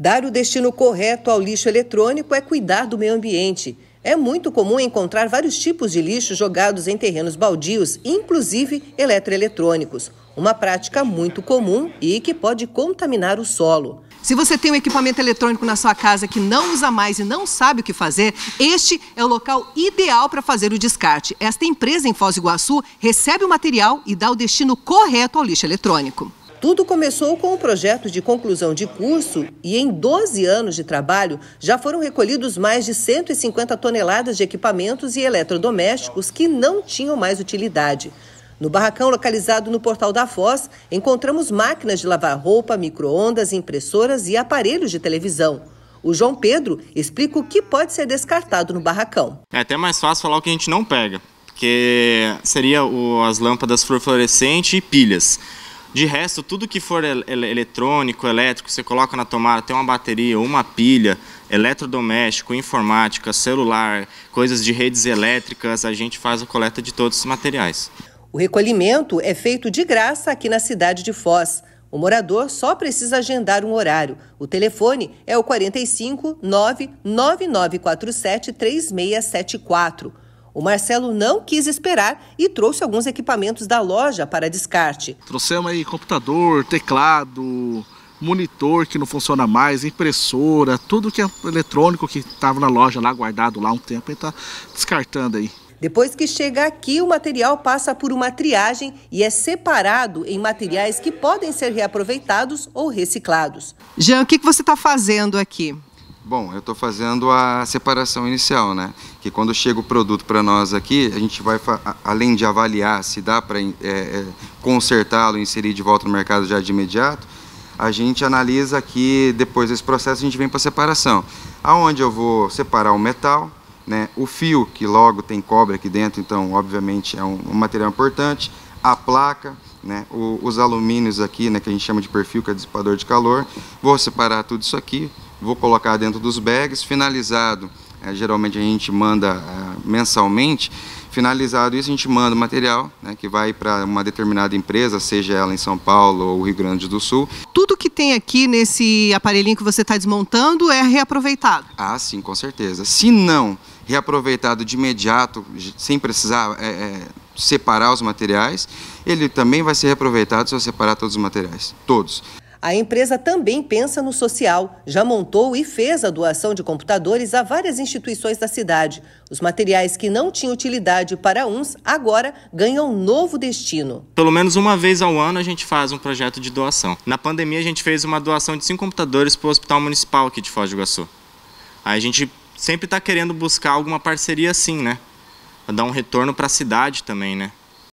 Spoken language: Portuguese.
Dar o destino correto ao lixo eletrônico é cuidar do meio ambiente. É muito comum encontrar vários tipos de lixo jogados em terrenos baldios, inclusive eletroeletrônicos. Uma prática muito comum e que pode contaminar o solo. Se você tem um equipamento eletrônico na sua casa que não usa mais e não sabe o que fazer, este é o local ideal para fazer o descarte. Esta empresa em Foz do Iguaçu recebe o material e dá o destino correto ao lixo eletrônico. Tudo começou com um projeto de conclusão de curso e em 12 anos de trabalho já foram recolhidos mais de 150 toneladas de equipamentos e eletrodomésticos que não tinham mais utilidade. No barracão localizado no Portal da Foz, encontramos máquinas de lavar roupa, micro-ondas, impressoras e aparelhos de televisão. O João Pedro explica o que pode ser descartado no barracão. É até mais fácil falar o que a gente não pega, porque seria o, as lâmpadas fluorescentes e pilhas. De resto, tudo que for eletrônico, elétrico, você coloca na tomada, tem uma bateria, uma pilha, eletrodoméstico, informática, celular, coisas de redes elétricas, a gente faz a coleta de todos os materiais. O recolhimento é feito de graça aqui na cidade de Foz. O morador só precisa agendar um horário. O telefone é o 45 99947 3674. O Marcelo não quis esperar e trouxe alguns equipamentos da loja para descarte. Trouxemos aí computador, teclado, monitor que não funciona mais, impressora, tudo que é eletrônico que estava na loja lá guardado lá um tempo, e está descartando aí. Depois que chega aqui, o material passa por uma triagem e é separado em materiais que podem ser reaproveitados ou reciclados. Jean, o que você está fazendo aqui? Bom, eu estou fazendo a separação inicial, né? Que quando chega o produto para nós aqui, a gente vai, além de avaliar se dá para é, é, consertá-lo e inserir de volta no mercado já de imediato, a gente analisa aqui, depois desse processo, a gente vem para a separação. Aonde eu vou separar o metal, né? O fio, que logo tem cobre aqui dentro, então obviamente é um, um material importante. A placa, né? Os alumínios aqui, né, que a gente chama de perfil, que é dissipador de calor. Vou separar tudo isso aqui, vou colocar dentro dos bags. Finalizado, é, geralmente a gente manda é, mensalmente. Finalizado isso, a gente manda o material né, que vai para uma determinada empresa, seja ela em São Paulo ou Rio Grande do Sul. Tudo que tem aqui nesse aparelhinho que você está desmontando é reaproveitado? Ah, sim, com certeza. Se não reaproveitado de imediato, sem precisar é, separar os materiais, ele também vai ser reaproveitado se eu separar todos os materiais, todos. A empresa também pensa no social. Já montou e fez a doação de computadores a várias instituições da cidade. Os materiais que não tinham utilidade para uns agora ganham um novo destino. Pelo menos uma vez ao ano a gente faz um projeto de doação. Na pandemia a gente fez uma doação de cinco computadores para o Hospital Municipal aqui de Foz do Iguaçu. A gente sempre está querendo buscar alguma parceria assim, né? Para dar um retorno para a cidade também, né?